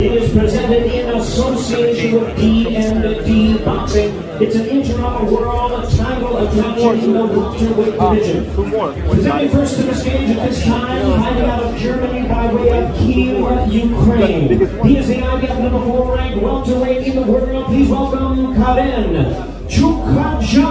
presented in association with D&D Boxing. It's an interim world title attraction in the welterweight division. Presenting first to the stage at this time, fighting out of Germany by way of Kiev, Ukraine. He is the IBF number four ranked welterweight in the world. Please welcome Karen Chukhadzhian.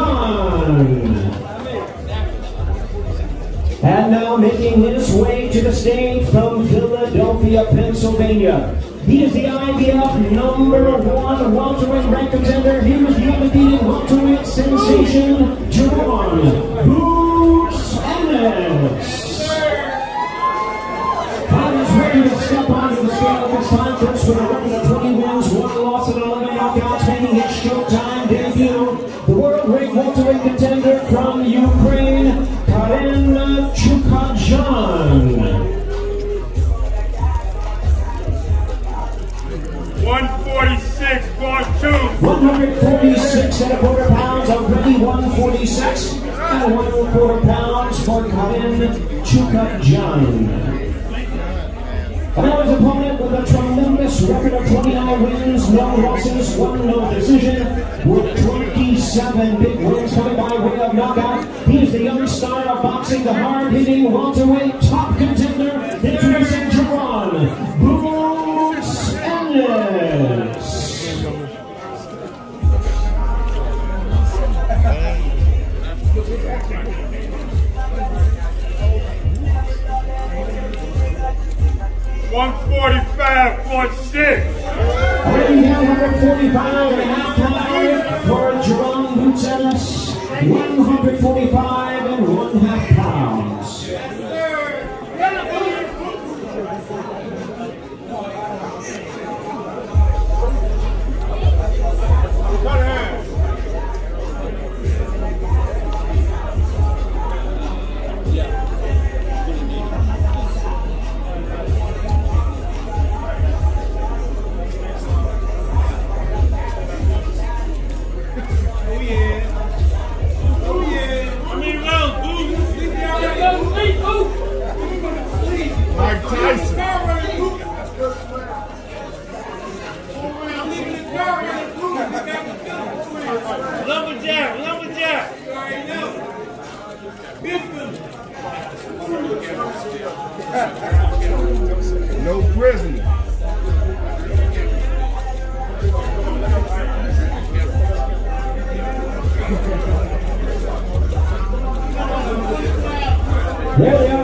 And now making his way to the stage from Philadelphia, Pennsylvania. He is the IBF number one welterweight ranked contender. He was the undefeated welterweight sensation, Jaron Boots Ennis. Is ready to step onto the scale this time. First with a record of 20 wins, one loss, and 11 knockouts, making his Showtime 146, part two. 146 and a quarter pounds, already 146 and one and a quarter pounds for. And now his opponent with a tremendous record of 29 wins, no losses, one no decision, with 27 big wins coming by way of knockout. He is the young star of boxing, the hard-hitting welterweight top contender, 145, 46. Have 145 and a for Jerome 145 and one half pounds.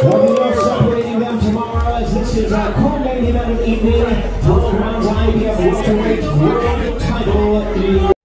One year separating them tomorrow as this is our co-main event of evening. Donald Brown's IBF welterweight world title.